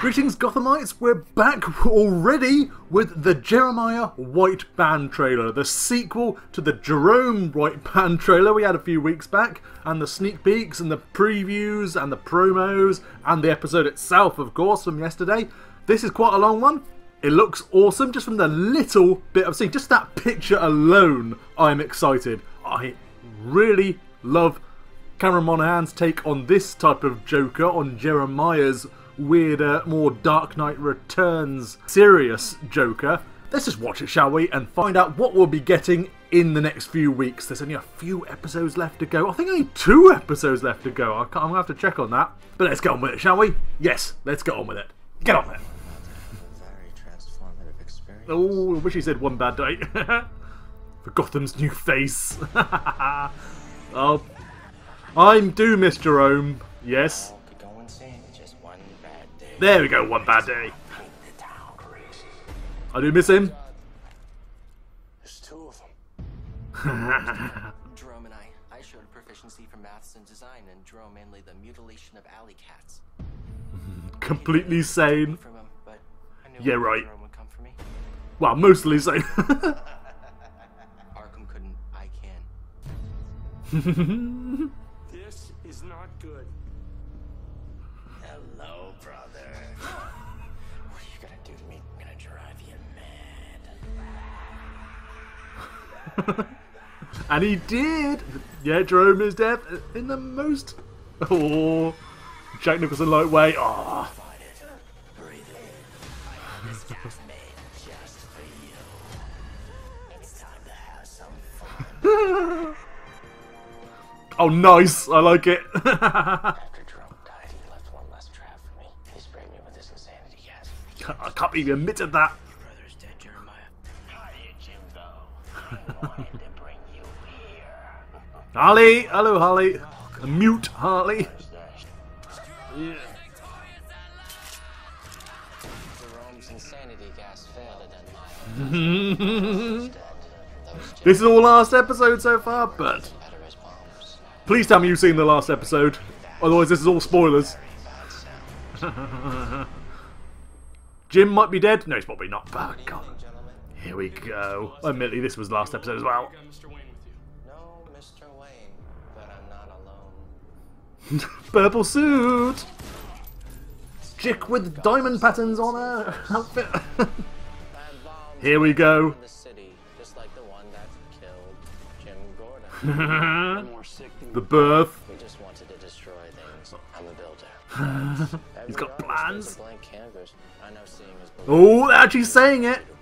Greetings, Gothamites! We're back already with the Jeremiah White Band trailer, the sequel to the Jerome White Band trailer we had a few weeks back, and the sneak peeks and the previews and the promos and the episode itself, of course, from yesterday. This is quite a long one. It looks awesome just from the little bit I've seen. Just that picture alone, I'm excited. I really love Cameron Monaghan's take on this type of Joker, on Jeremiah's weirder, uh, more Dark Knight Returns serious Joker. Let's just watch it, shall we, and find out what we'll be getting in the next few weeks. There's only a few episodes left to go. I think only two episodes left to go. I am gonna have to check on that. But let's get on with it, shall we? Yes, let's get on with it. Get on with it. Very transformative experience. Oh, I wish he said one bad day. For Gotham's new face. oh, I'm do Miss Jerome. Yes. There we go, one bad day. Paint the town crazy. I do miss him. There's two of them. Jerome and I, I showed proficiency for maths and design and Jerome mainly the mutilation of alley cats. Completely sane. From him, but I knew Yeah, right. Jerome would come for me. Well, mostly sane. Arkham couldn't, I can. This is not good. Hello, brother. what are you gonna do to me? I'm gonna drive you mad. and he did. Yeah, Jerome is dead in the most. Oh, Jack Nicholson lightweight. Oh, Fight it. Breathe it in. I have this gas made just for you. It's time to have some fun. oh, nice. I like it. After Jerome died, he left one less trap for me. He sprayed me with his insanity I can't believe he admitted that. brother's dead, Jeremiah. I wanted to bring you here. Harley, hello, Harley. Mute Harley. Yeah. Jerome's insanity gas failed and then Those This is all last episode so far, but better as bombs. please tell me you've seen the last episode. Otherwise, this is all spoilers. Bad sound. Jim might be dead. No, he's probably not. Oh, God. Here we go. Admittedly, this was last episode as well. Got Mr. Wayne with you. No, Mr. Wayne, but I'm not alone. Purple suit. Chick with diamond patterns on her outfit. Here we go. in the city, He's got plans. is a blank canvas. I know seeing is believing. Oh, they're actually saying it. You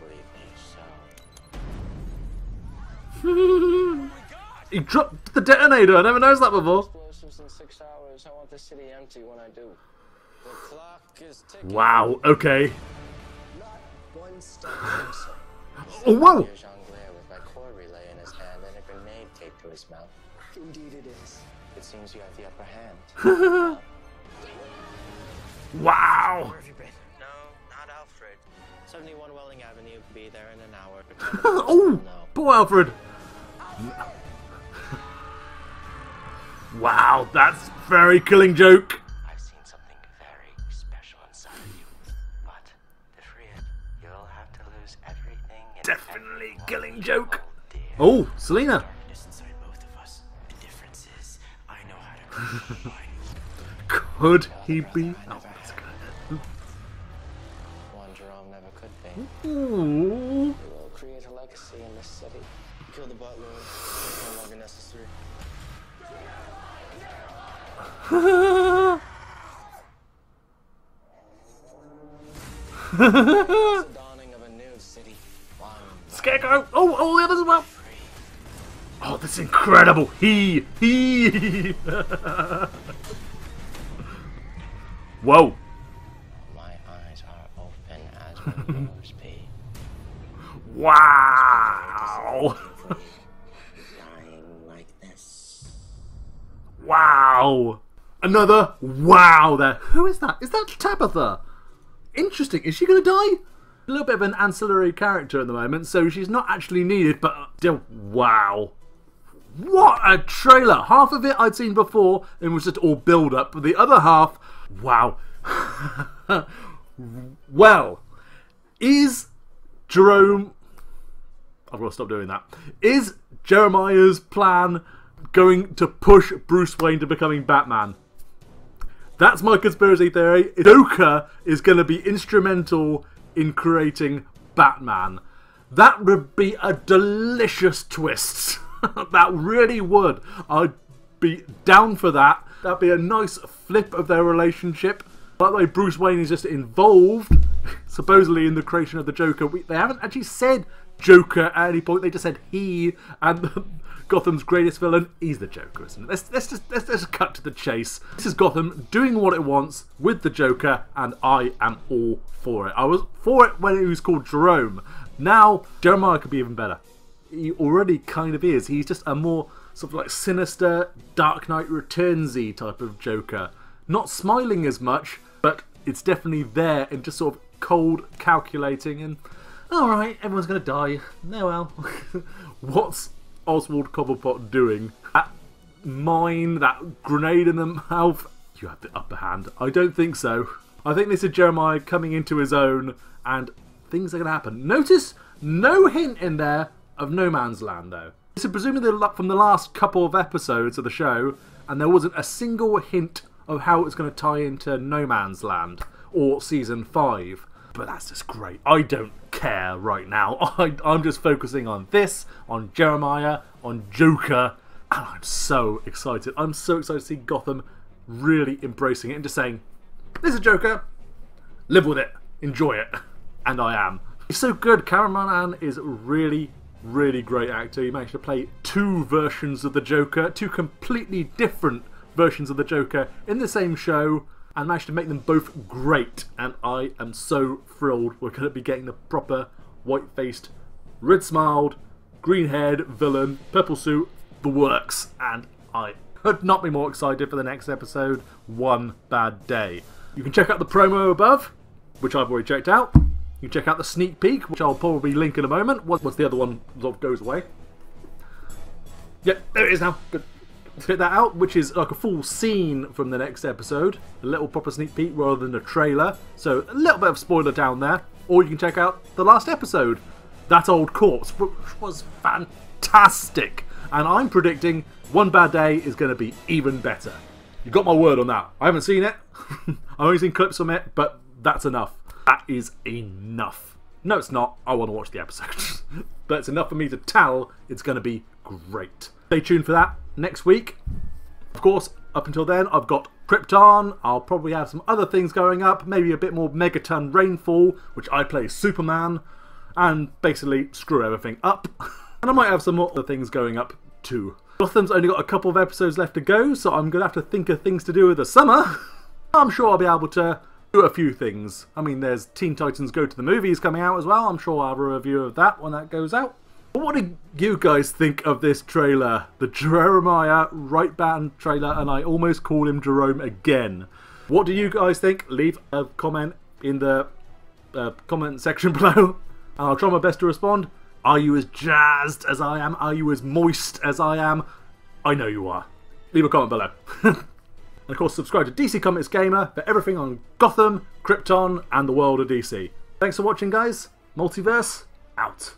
believe me, so He dropped the detonator. I never noticed that before. explosives in six hours. I want the city empty when I do. The clock is ticking. Wow. Okay. Not one step closer. Oh, whoa. Here, Jongleur with my core relay in his hand and a grenade taped to his mouth. Indeed it is. It seems you have the upper hand. Wow. Where have you been? No, not Alfred. 71 Welling Avenue. Be there in an hour. Oh, No. poor Alfred. Wow, that's very killing joke. I've seen something very special inside of you. But to free it, you'll have to lose everything. Definitely killing joke. Oh, oh, Selina. Darkness inside both of us. The difference is, I know how to Could he be? Oh, that's good. One Jerome never could be. Ooh. Will create a legacy in this city. Kill the. No longer necessary. the dawning of a new city. Scarecrow. Oh, all the others as well. Oh, that's incredible. He, he. Whoa. My eyes are open as will yours be. Wow. Dying like this. Wow. Another wow there. Who is that? Is that Tabitha? Interesting. Is she going to die? A little bit of an ancillary character at the moment, so she's not actually needed, but still, wow. What a trailer! Half of it I'd seen before and was just all build up, but the other half, wow. Well, is Jerome. I've got to stop doing that. Is Jeremiah's plan going to push Bruce Wayne to becoming Batman? That's my conspiracy theory. Joker is going to be instrumental in creating Batman. That would be a delicious twist. that really would. I'd be down for that. That'd be a nice flip of their relationship. By the way, Bruce Wayne is just involved, supposedly, in the creation of the Joker. We, they haven't actually said Joker at any point. They just said he and Gotham's greatest villain. He's the Joker, isn't it? Let's, let's just let's, let's cut to the chase. This is Gotham doing what it wants with the Joker, and I am all for it. I was for it when it was called Jerome. Now Jeremiah could be even better. He already kind of is. He's just a more sort of like sinister, Dark Knight Returnsy type of Joker. Not smiling as much, but it's definitely there and just sort of cold, calculating, and all right, everyone's gonna die. No, well, what's Oswald Cobblepot doing? That mine, that grenade in the mouth. You have the upper hand. I don't think so. I think this is Jeremiah coming into his own, and things are gonna happen. Notice no hint in there of No Man's Land, though. Is presumably the- from the last couple of episodes of the show, and there wasn't a single hint of how it's going to tie into No Man's Land or season five. But that's just great. I don't care right now. I, I'm just focusing on this, on Jeremiah, on Joker, and I'm so excited. I'm so excited to see Gotham really embracing it and just saying, "This is Joker. Live with it. Enjoy it." And I am. It's so good. Cameron Monaghan is really, really great actor. He managed to play two versions of the Joker, two completely different versions of the Joker in the same show, and managed to make them both great. And I am so thrilled we're going to be getting the proper white faced, red smiled, green haired villain, purple suit, the works. And I could not be more excited for the next episode, One Bad Day. You can check out the promo above, which I've already checked out. You check out the sneak peek, which I'll probably link in a moment, once the other one goes away. Yep, there it is now. Good. Check that out, which is like a full scene from the next episode. A little proper sneak peek rather than a trailer. So a little bit of spoiler down there. Or you can check out the last episode, That Old Corpse, which was fantastic. And I'm predicting One Bad Day is going to be even better. You got my word on that. I haven't seen it. I've only seen clips from it, but that's enough. That is enough. No, it's not. I want to watch the episode. but it's enough for me to tell it's going to be great. Stay tuned for that next week. Of course, up until then, I've got Krypton. I'll probably have some other things going up. Maybe a bit more Megaton Rainfall, which I play Superman. And basically screw everything up. and I might have some more other things going up too. Gotham's only got a couple of episodes left to go, so I'm going to have to think of things to do with the summer. I'm sure I'll be able to a few things. I mean, there's Teen Titans Go to the Movies coming out as well. I'm sure I'll have a review of that when that goes out. But what did you guys think of this trailer? The Jeremiah Right Band trailer, and I almost call him Jerome again. What do you guys think? Leave a comment in the uh, comment section below, and I'll try my best to respond. Are you as jazzed as I am? Are you as moist as I am? I know you are. Leave a comment below. and of course, subscribe to DC Comics Gamer for everything on Gotham, Krypton, and the world of DC. Thanks for watching, guys. Multiverse, out.